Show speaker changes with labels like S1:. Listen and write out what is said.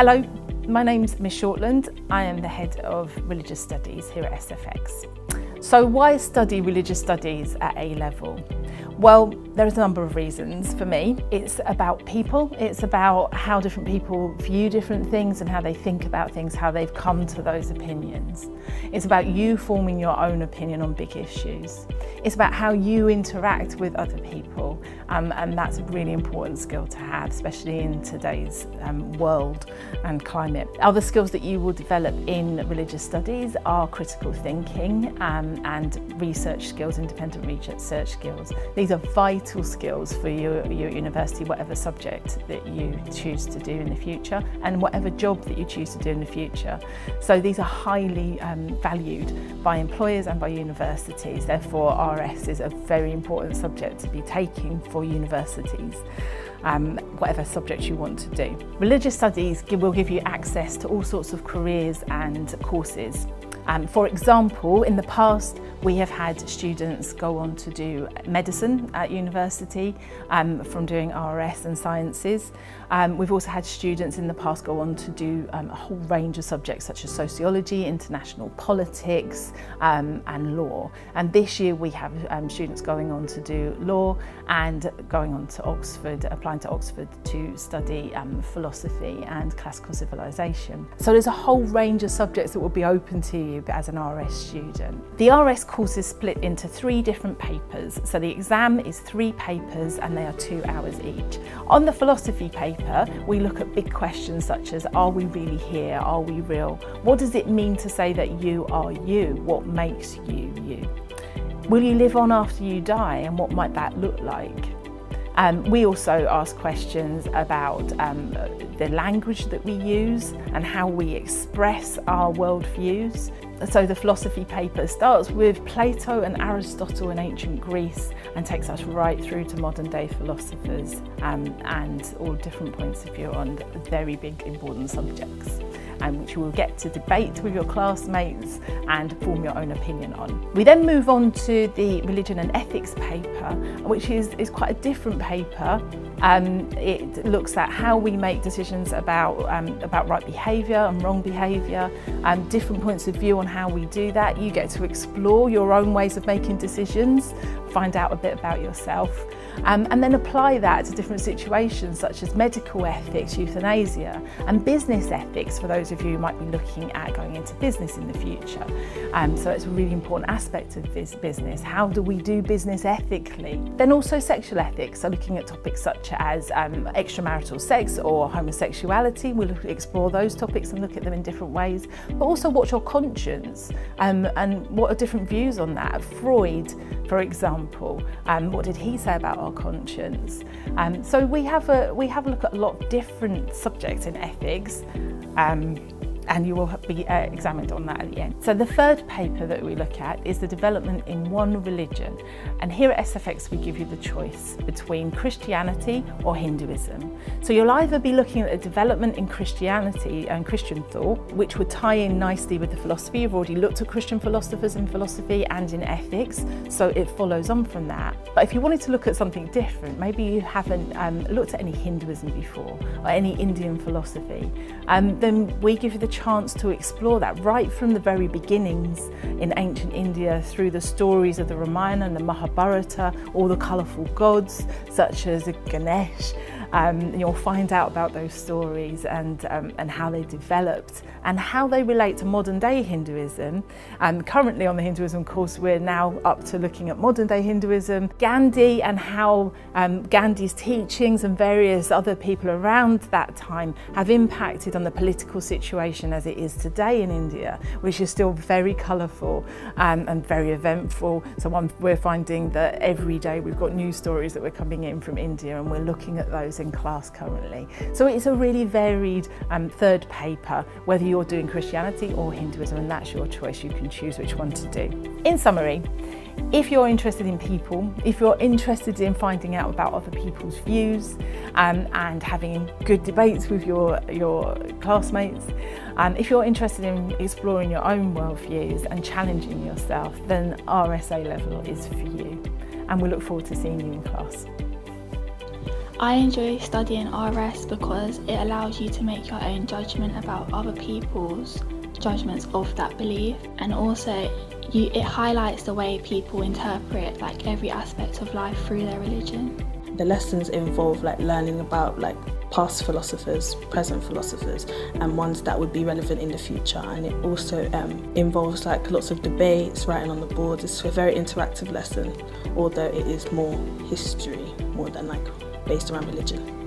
S1: Hello, my name's Miss Shortland. I am the head of religious studies here at SFX. So why study religious studies at A level? Well, there's a number of reasons for me. It's about people, it's about how different people view different things and how they think about things, how they've come to those opinions. It's about you forming your own opinion on big issues. It's about how you interact with other people, um, and that's a really important skill to have, especially in today's um, world and climate. Other skills that you will develop in religious studies are critical thinking um, and research skills, independent research skills. These these are vital skills for your, your university, whatever subject that you choose to do in the future and whatever job that you choose to do in the future. So these are highly um, valued by employers and by universities. Therefore, RS is a very important subject to be taking for universities. Um, whatever subject you want to do. Religious studies will give you access to all sorts of careers and courses. Um, for example, in the past, we have had students go on to do medicine at university um, from doing RS and sciences. Um, we've also had students in the past go on to do um, a whole range of subjects such as sociology, international politics um, and law. And this year we have um, students going on to do law and going on to Oxford, applying to Oxford to study um, philosophy and classical civilization. So there's a whole range of subjects that will be open to you as an RS student. The RS course is split into three different papers. So the exam is three papers and they are two hours each. On the philosophy paper, we look at big questions such as, are we really here? Are we real? What does it mean to say that you are you? What makes you you? Will you live on after you die and what might that look like? Um, we also ask questions about um, the language that we use and how we express our worldviews. So the philosophy paper starts with Plato and Aristotle in ancient Greece and takes us right through to modern day philosophers um, and all different points of view on very big important subjects and which you will get to debate with your classmates and form your own opinion on. We then move on to the religion and ethics paper, which is, is quite a different paper. Um, it looks at how we make decisions about, um, about right behaviour and wrong behaviour, and different points of view on how we do that. You get to explore your own ways of making decisions, find out a bit about yourself um, and then apply that to different situations such as medical ethics, euthanasia, and business ethics for those of you who might be looking at going into business in the future. Um, so it's a really important aspect of this business. How do we do business ethically? Then also sexual ethics, so looking at topics such as um, extramarital sex or homosexuality. We'll explore those topics and look at them in different ways, but also what's your conscience um, and what are different views on that. Freud, for example, um, what did he say about our conscience? Um, so we have a we have a look at a lot of different subjects in ethics. Um, and you will be uh, examined on that at the end. So the third paper that we look at is the development in one religion. And here at SFX we give you the choice between Christianity or Hinduism. So you'll either be looking at the development in Christianity and Christian thought, which would tie in nicely with the philosophy. You've already looked at Christian philosophers in philosophy and in ethics, so it follows on from that. But if you wanted to look at something different, maybe you haven't um, looked at any Hinduism before or any Indian philosophy, um, then we give you the chance to explore that right from the very beginnings in ancient India through the stories of the Ramayana and the Mahabharata, all the colourful gods such as Ganesh, um, you'll find out about those stories and, um, and how they developed and how they relate to modern day Hinduism. And currently on the Hinduism course, we're now up to looking at modern day Hinduism, Gandhi and how um, Gandhi's teachings and various other people around that time have impacted on the political situation as it is today in India, which is still very colourful um, and very eventful. So we're finding that every day we've got news stories that we're coming in from India and we're looking at those in class currently. So it's a really varied um, third paper, whether you're doing Christianity or Hinduism, and that's your choice. You can choose which one to do. In summary, if you're interested in people, if you're interested in finding out about other people's views um, and having good debates with your, your classmates, um, if you're interested in exploring your own worldviews and challenging yourself, then RSA level is for you. And we look forward to seeing you in class.
S2: I enjoy studying RS because it allows you to make your own judgment about other people's judgments of that belief and also you, it highlights the way people interpret like every aspect of life through their religion.
S3: The lessons involve like learning about like past philosophers, present philosophers, and ones that would be relevant in the future. And it also um, involves like lots of debates, writing on the boards. It's a very interactive lesson, although it is more history more than like based around religion.